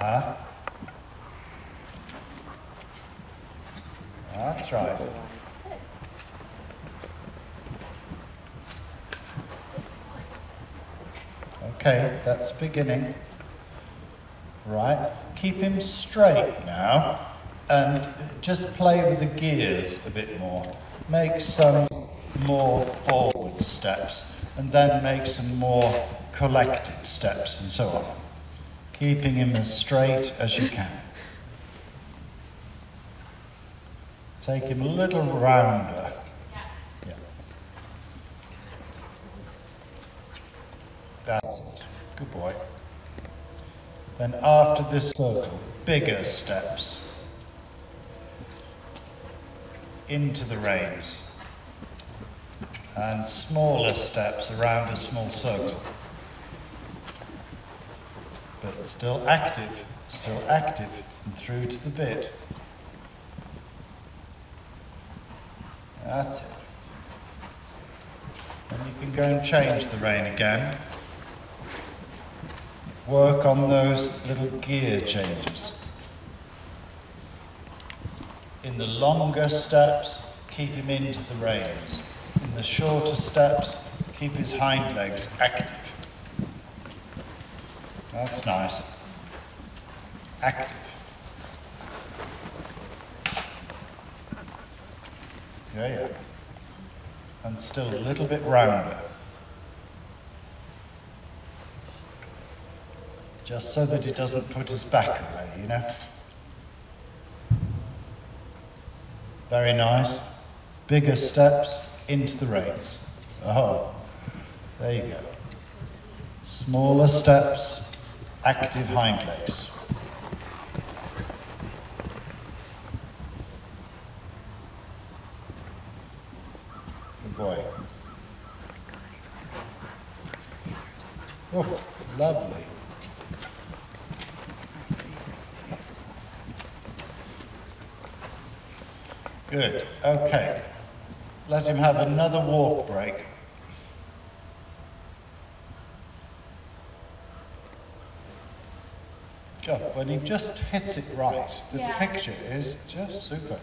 Uh-huh. That's right. Okay, that's beginning. Right, keep him straight now and just play with the gears a bit more. Make some more forward steps and then make some more collected steps and so on. Keeping him as straight as you can. Take him a little rounder. Yeah. That's it. Good boy. Then after this circle, bigger steps into the reins and smaller steps around a small circle. But still active, still active and through to the bit. That's it. And you can go and change the rein again. Work on those little gear changes. In the longer steps, keep him into the reins. In the shorter steps, keep his hind legs active. That's nice. Active. Yeah, yeah. And still a little bit rounder. Just so that it doesn't put his back away, you know? Very nice. Bigger steps into the reins. Oh, there you go. Smaller steps, active hind legs. Good boy. Oh, lovely. Good. Okay. Let him have another walk break. God, when he just hits it right, the Yeah. picture is just super.